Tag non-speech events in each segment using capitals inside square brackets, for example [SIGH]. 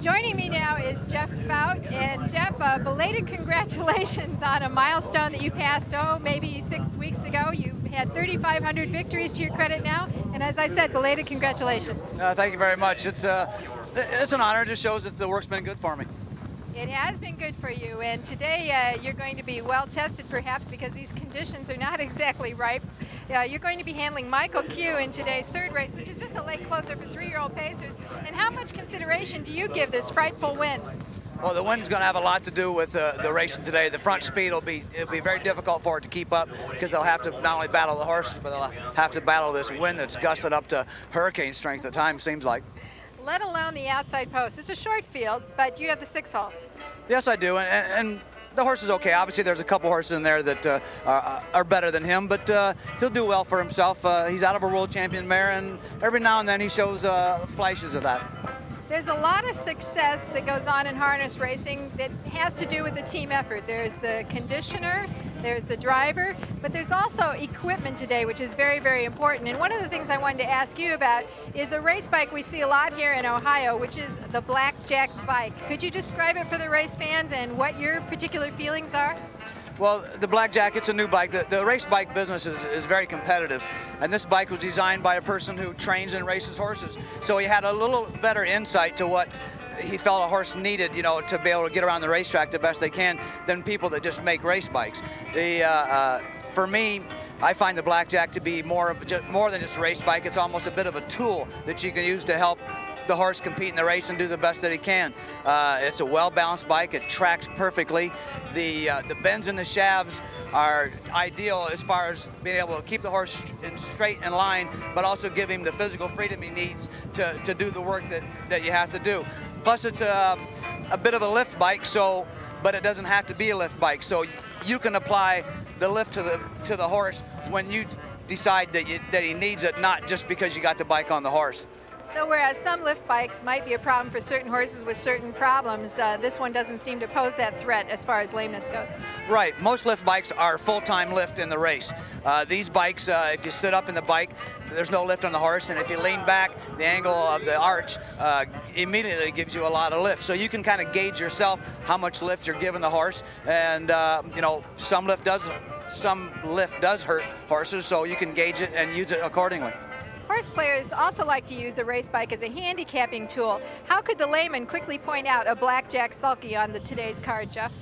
Joining me now is Jeff Fout. And Jeff, uh, belated congratulations on a milestone that you passed, oh, maybe six weeks ago. You had 3,500 victories to your credit now. And as I said, belated congratulations. Uh, thank you very much. It's, uh, it's an honor. It just shows that the work's been good for me. It has been good for you, and today uh, you're going to be well tested perhaps because these conditions are not [LAUGHS] exactly ripe. Uh, you're going to be handling Michael Q in today's third race, which is just a late closer for three-year-old pacers. And how much consideration do you give this frightful wind? Well, the wind's going to have a lot to do with uh, the racing today. The front speed will be it'll be very difficult for it to keep up because they'll have to not only battle the horses, but they'll have to battle this wind that's gusted up to hurricane strength at times, seems like. Let alone the outside post. It's a short field, but you have the six hole. Yes, I do, and, and the horse is okay. Obviously, there's a couple horses in there that uh, are, are, better than him, but uh, he'll do well for himself. Uh, he's out of a world champion mare, and every now and then he shows uh, flashes of that. There's a lot of success that goes on in harness racing that has to do with the team effort. There's the conditioner, there's the driver, but there's also equipment today, which is very, very important. And one of the things I wanted to ask you about is a race bike we see a lot here in Ohio, which is the Blackjack bike. Could you describe it for the race fans and what your particular feelings are? Well, the Blackjack, it's a new bike. The, the race bike business is, is very competitive. And this bike was designed by a person who trains and races horses. So he had a little better insight to what he felt a horse needed, you know, to be able to get around the racetrack the best they can than people that just make race bikes. The, uh, uh, for me, I find the Blackjack to be more of just, more than just a race bike. It's almost a bit of a tool that you can use to help the horse compete in the race and do the best that he can. Uh, it's a well-balanced bike. It tracks perfectly. The uh, the bends in the shafts are ideal as far as being able to keep the horse in straight in line, but also give him the physical freedom he needs to, to do the work that, that you have to do. Plus, it's a, a bit of a lift bike, so but it doesn't have to be a lift bike. So you can apply the lift to the to the horse when you decide that you, that he needs it, not just because you got the bike on the horse. So whereas some lift bikes might be a problem for certain horses with certain problems, uh, this one doesn't seem to pose that threat as far as lameness goes. Right. Most lift bikes are full-time lift in the race. Uh, these bikes, uh, if you sit up in the bike, there's no lift on the horse, and if you lean back, the angle of the arch uh, immediately gives you a lot of lift. So you can kind of gauge yourself how much lift you're giving the horse, and uh, you know some lift does some lift does hurt horses, so you can gauge it and use it accordingly. Horse players also like to use a race bike as a handicapping tool. How could the layman quickly point out a blackjack sulky on the today's card, Jeff?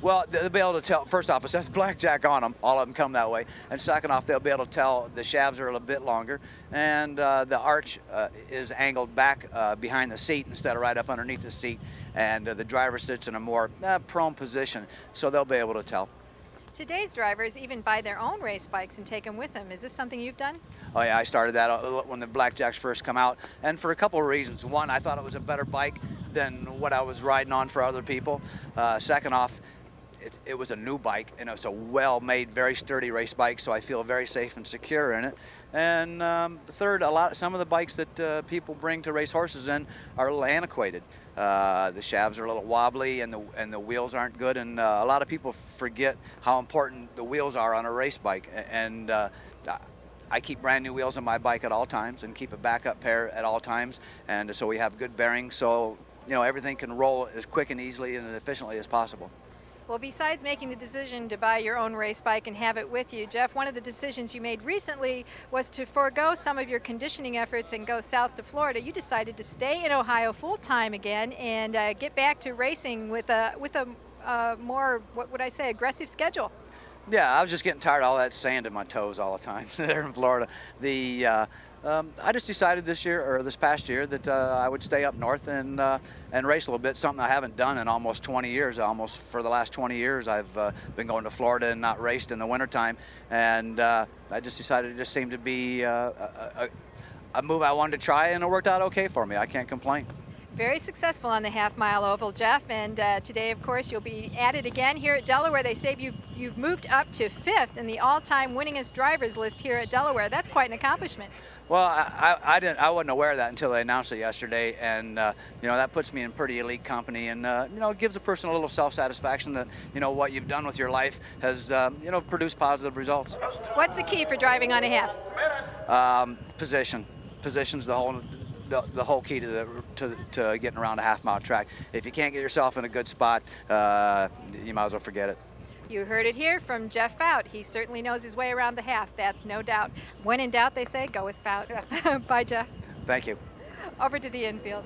Well, they'll be able to tell, first off, it says blackjack on them. All of them come that way. And second off, they'll be able to tell the shafts are a little bit longer and uh, the arch uh, is angled back uh, behind the seat instead of right up underneath the seat. And uh, the driver sits in a more uh, prone position, so they'll be able to tell. Today's drivers even buy their own race bikes and take them with them. Is this something you've done? Oh yeah, I started that uh, when the Blackjacks first come out, and for a couple of reasons. One, I thought it was a better bike than what I was riding on for other people. Uh, second off, it, it, was a new bike, and it's a well-made, very sturdy race bike, so I feel very safe and secure in it. And um, third, a lot, some of the bikes that uh, people bring to race horses in are a little antiquated. Uh, the shafts are a little wobbly, and the and the wheels aren't good. And uh, a lot of people forget how important the wheels are on a race bike. And uh, I keep brand new wheels on my bike at all times and keep a backup pair at all times. And so we have good bearings so you know everything can roll as quick and easily and efficiently as possible. Well, besides making the decision to buy your own race bike and have it with you, Jeff, one of the decisions you made recently was to forego some of your conditioning efforts and go south to Florida. You decided to stay in Ohio full time again and uh, get back to racing with a with a uh, more, what would I say, aggressive schedule. Yeah, I was just getting tired of all that sand in my toes all the time [LAUGHS] there in Florida. The uh, um, I just decided this year or this past year that uh, I would stay up north and uh, and race a little bit. Something I haven't done in almost 20 years. Almost for the last 20 years, I've uh, been going to Florida and not raced in the wintertime. And uh, I just decided it just seemed to be uh, a, a, a move I wanted to try, and it worked out okay for me. I can't complain very successful on the half mile oval, Jeff. And uh, today, of course, you'll be at it again here at Delaware. They say you've, you've moved up to fifth in the all-time winningest drivers list here at Delaware. That's quite an accomplishment. Well, I, I, didn't. I wasn't aware of that until they announced it yesterday, and uh, you know that puts me in pretty elite company, and uh, you know it gives a person a little self-satisfaction that you know what you've done with your life has uh, you know produced positive results. What's the key for driving on a half? Um, position. Position's the whole the, the whole key to the to, to getting around a half mile track. If you can't get yourself in a good spot, uh, you might as well forget it. You heard it here from Jeff Fout. He certainly knows his way around the half. That's no doubt. When in doubt, they say, go with Fout. [LAUGHS] Bye, Jeff. Thank you. Over to the infield.